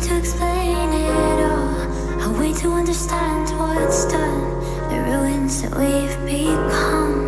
to explain it all. A way to understand what's done, the ruins that we've become.